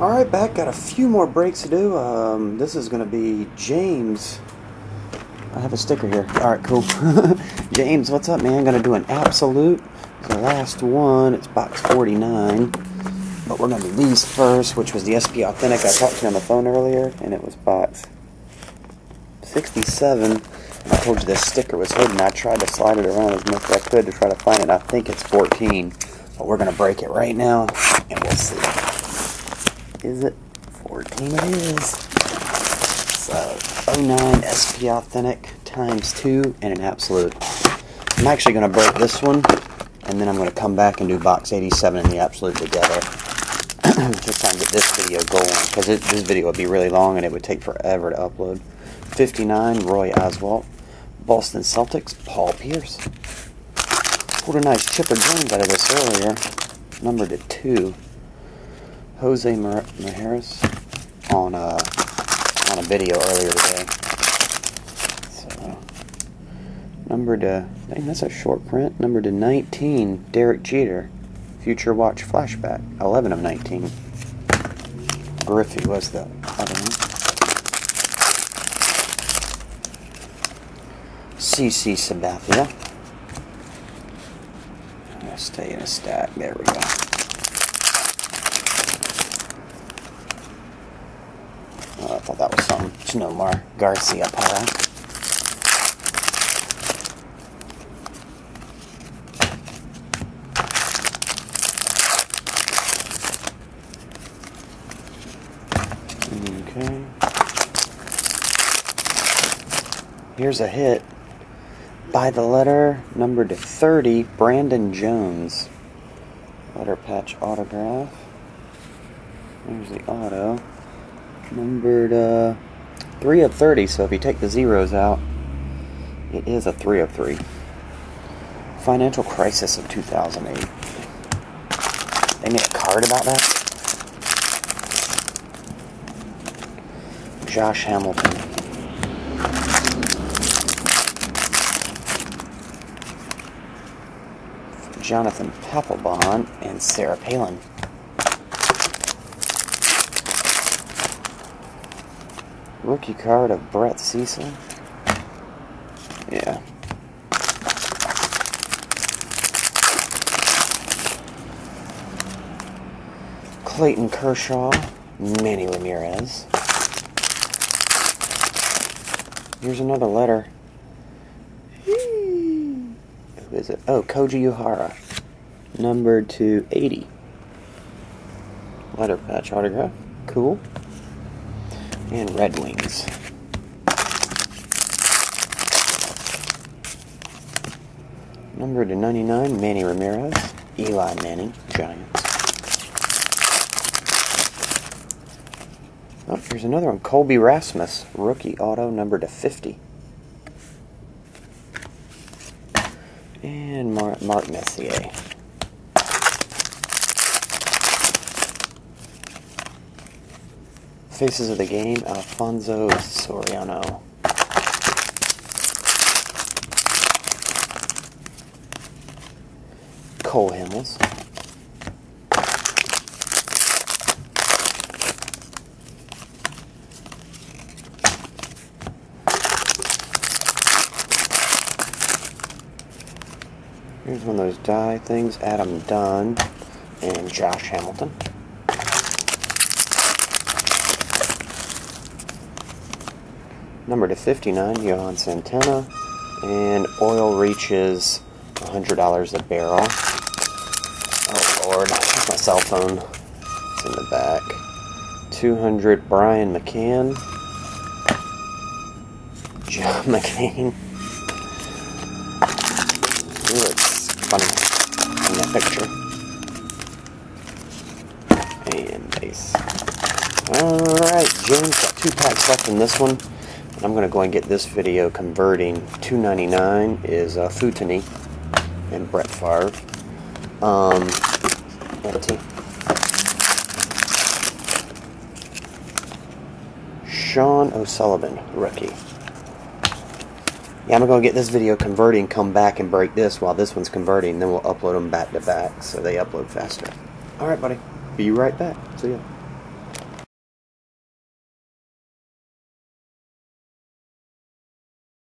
Alright, back. Got a few more breaks to do. Um, this is going to be James. I have a sticker here. Alright, cool. James, what's up, man? Going to do an absolute. The last one, it's box 49. But we're going to do these first, which was the SP Authentic. I talked to you on the phone earlier, and it was box 67. I told you this sticker was hidden. I tried to slide it around as much as I could to try to find it. I think it's 14. But we're going to break it right now, and we'll see. Is it? 14 it is. So, 09 SP Authentic times 2 and an absolute. I'm actually going to break this one, and then I'm going to come back and do box 87 and the absolute together. Just trying to get this video going, because this video would be really long and it would take forever to upload. 59, Roy Oswalt. Boston Celtics, Paul Pierce. Pulled a nice Chipper Jones out of this earlier. Numbered to 2. Jose Mar Majerus on a, on a video earlier today. So, number to, dang, that's a short print. Number to 19, Derek Jeter. Future Watch Flashback, 11 of 19. Griffey was the other one. CC Sabathia. Stay in a stack. There we go. Oh, I thought that something. It's Nomar Garciaparra. Okay. Here's a hit by the letter number to 30, Brandon Jones. Letter patch autograph. There's the auto. Numbered uh, 3 of 30, so if you take the zeros out, it is a 3 of 3. Financial crisis of 2008. They made a card about that? Josh Hamilton. Jonathan Papelbon and Sarah Palin. Rookie card of Brett Cecil. Yeah. Clayton Kershaw, Manny Ramirez. Here's another letter. Who is it? Oh, Koji Uehara. Number 280. Letter patch autograph. Cool. And Red Wings. Number to 99, Manny Ramirez. Eli Manning, Giants. Oh, here's another one. Colby Rasmus, rookie auto, number to 50. And Mark, Mark Messier. Faces of the Game, Alfonso Soriano. Cole Hamels. Here's one of those die things, Adam Dunn and Josh Hamilton. Number to 59, Johan Santana. And oil reaches $100 a barrel. Oh lord, my cell phone. It's in the back. 200 Brian McCann. John McCain. Ooh, it's funny in that picture. And base. Alright, James got two packs left in this one. I'm going to go and get this video converting. 299 is uh, Futani and Brett Favre. Um, empty. Sean O'Sullivan, rookie. Yeah, I'm going to get this video converting, come back and break this while this one's converting, then we'll upload them back to back so they upload faster. Alright, buddy. Be right back. See ya.